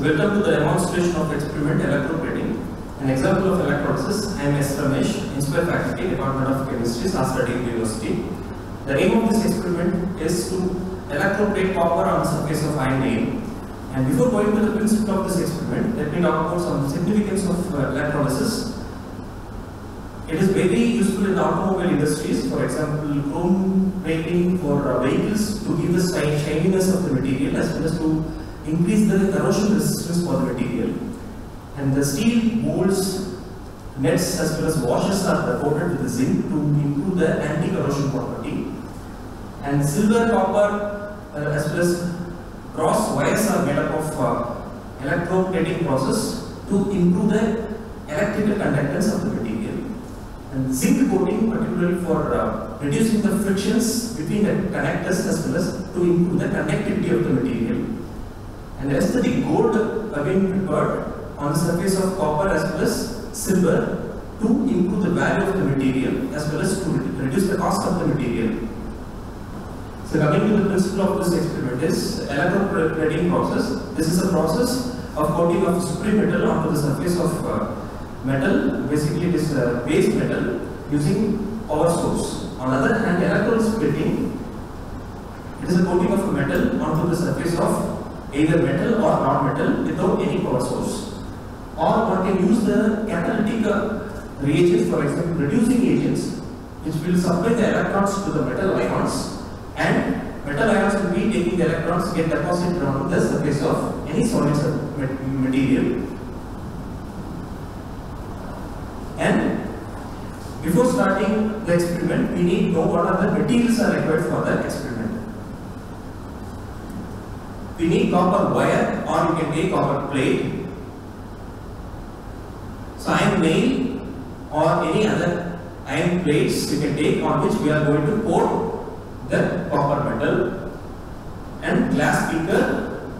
Welcome to the demonstration of experiment electroplating. An example of electrolysis. I am S. Ramesh, Inspire Faculty, Department of Chemistry, SASTRA University. The aim of this experiment is to electroplate copper on the surface of iron nail. And before going to the principle of this experiment, let me talk about some significance of uh, electrolysis. It is very useful in automobile industries, for example, chrome plating for uh, vehicles to give the shininess of the material as well as to increase the corrosion resistance for the material. And the steel molds, nets as well as washers are coated with zinc to improve the anti-corrosion property. And silver, copper uh, as well as cross wires are made up of uh, electroplating process to improve the electrical conductance of the material. And zinc coating particularly for uh, reducing the frictions between the connectors as well as to improve the conductivity of the material. And as the gold again prepared on the surface of copper as well as silver to improve the value of the material as well as to reduce the cost of the material. So coming to the principle of this experiment is electroplating process. This is a process of coating of supreme metal onto the surface of uh, metal, basically it is uh, base metal using power source. On the other hand, electroless plating, it is a coating of metal onto the surface of either metal or non-metal without any power source. Or one can use the catalytic uh, reagents, for example, reducing agents, which will supply the electrons to the metal ions and metal ions will be taking the electrons get deposited on the surface of any solid material. And before starting the experiment, we need to know what are the materials are required for the experiment. We need copper wire or you can take copper plate. So iron nail or any other iron plates you can take on which we are going to pour the copper metal and glass beaker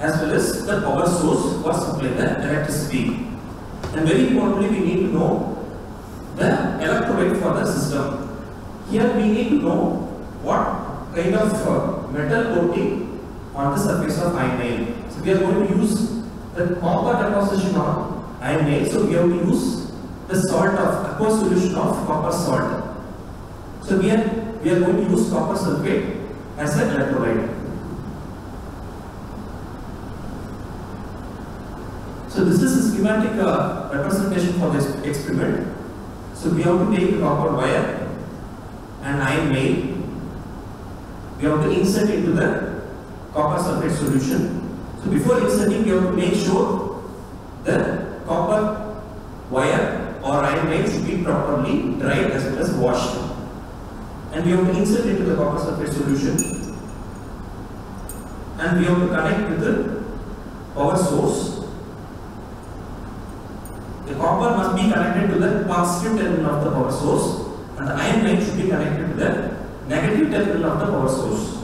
as well as the power source for supplying the electricity. And very importantly, we need to know the electrolyte for the system. Here we need to know what kind of uh, metal coating on the surface of iron nail. So we are going to use the copper deposition on iron nail. So we have to use the salt of aqueous solution of copper salt. So we are we are going to use copper sulfate as an electrolyte. So this is a schematic uh, representation for this experiment. So we have to take copper wire and iron nail. We have to insert into the copper sulfate solution. So before inserting, we have to make sure the copper wire or iron nail should be properly dried as well as washed. And we have to insert into the copper sulfate solution. And we have to connect with the power source the copper must be connected to the positive terminal of the power source and the iron line should be connected to the negative terminal of the power source.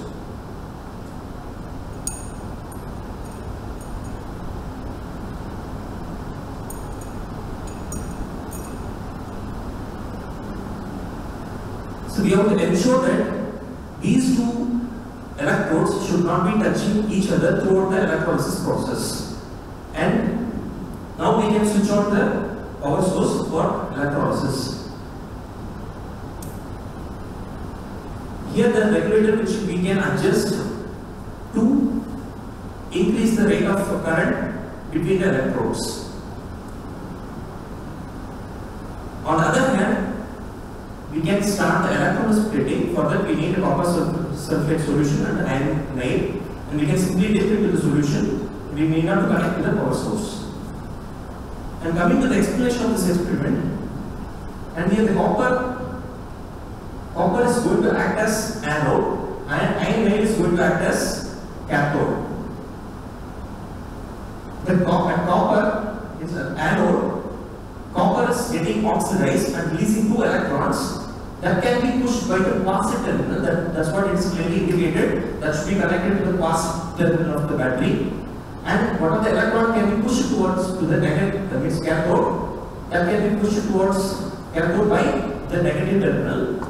So we have to ensure that these two electrodes should not be touching each other throughout the electrolysis process. And now we can switch on the power source for electrolysis. Here the regulator which we can adjust to increase the rate of current between the electrodes. On the other hand, can start. For that we need a copper sulf- sulfate solution and iron nail and we can simply dip it into the solution. We need not connect to the power source. And coming to the explanation of this experiment, and here the copper, copper is going to act as anode and iron nail is going to act as cathode. The co- copper is an anode, copper is getting oxidized and releasing two electrons that can be pushed by the positive terminal, that, that's what it's clearly indicated, that should be connected to the positive terminal of the battery and one of the electron can be pushed towards to the negative, that means cathode, that can be pushed towards cathode by the negative terminal.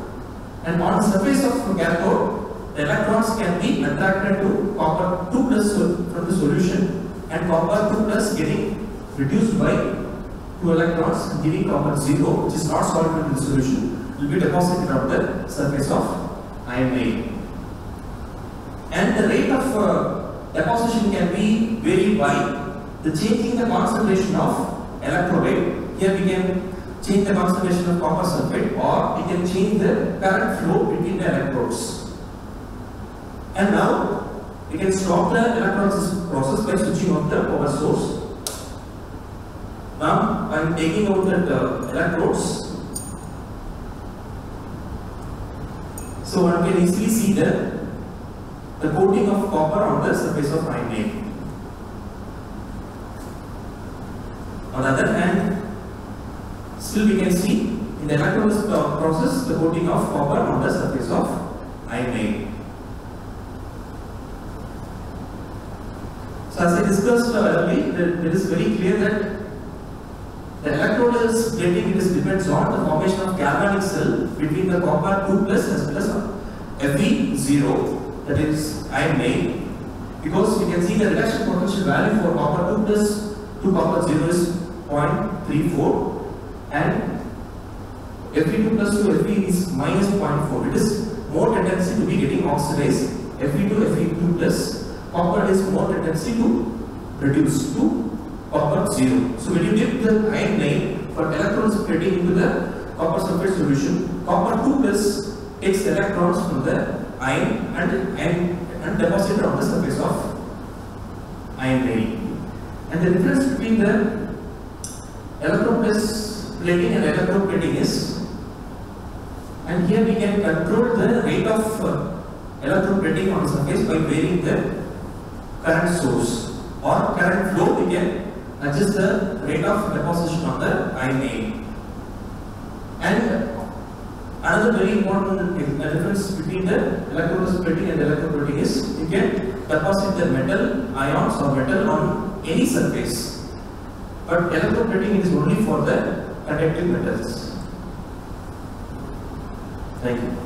And on the surface of the cathode, the electrons can be attracted to copper 2 plus from the solution and copper 2 plus getting reduced by 2 electrons giving copper 0 which is not soluble in the solution will be deposited on the surface of iron main. And the rate of uh, deposition can be varied by the changing the concentration of electrolyte. Here we can change the concentration of copper sulfate or we can change the current flow between the electrodes. And now we can stop the electrolysis process by switching off the power source. Now I am taking out the uh, electrodes. So one can easily see the, the coating of copper on the surface of iron main. On the other hand, still we can see in the electrolysis process the coating of copper on the surface of iron main. So as I discussed earlier, it is very clear that the electrode is getting it is depends on the formation of galvanic cell between the copper 2 plus as as Fe0 that is iron main because we can see the reduction potential value for copper 2 plus to copper 0 is 0.34 and Fe2 plus to Fe is minus 0.4 it is more tendency to be getting oxidized. Fe2 Fe2 plus copper is more tendency to reduce to copper 0. So when you dip the iron main for electrons splitting into the copper sulfate solution, copper 2 plus takes electrons from the iron and, and, and deposit on the surface of iron main. And the difference between the electroless plating and electrode plating is, and here we can control the rate of uh, electrode plating on surface by varying the current source or current flow we can adjust the rate of deposition of the iron. And another very important difference between the electroless plating and the electroplating is you can deposit the metal ions or metal on any surface. But electroplating is only for the conductive metals. Thank you.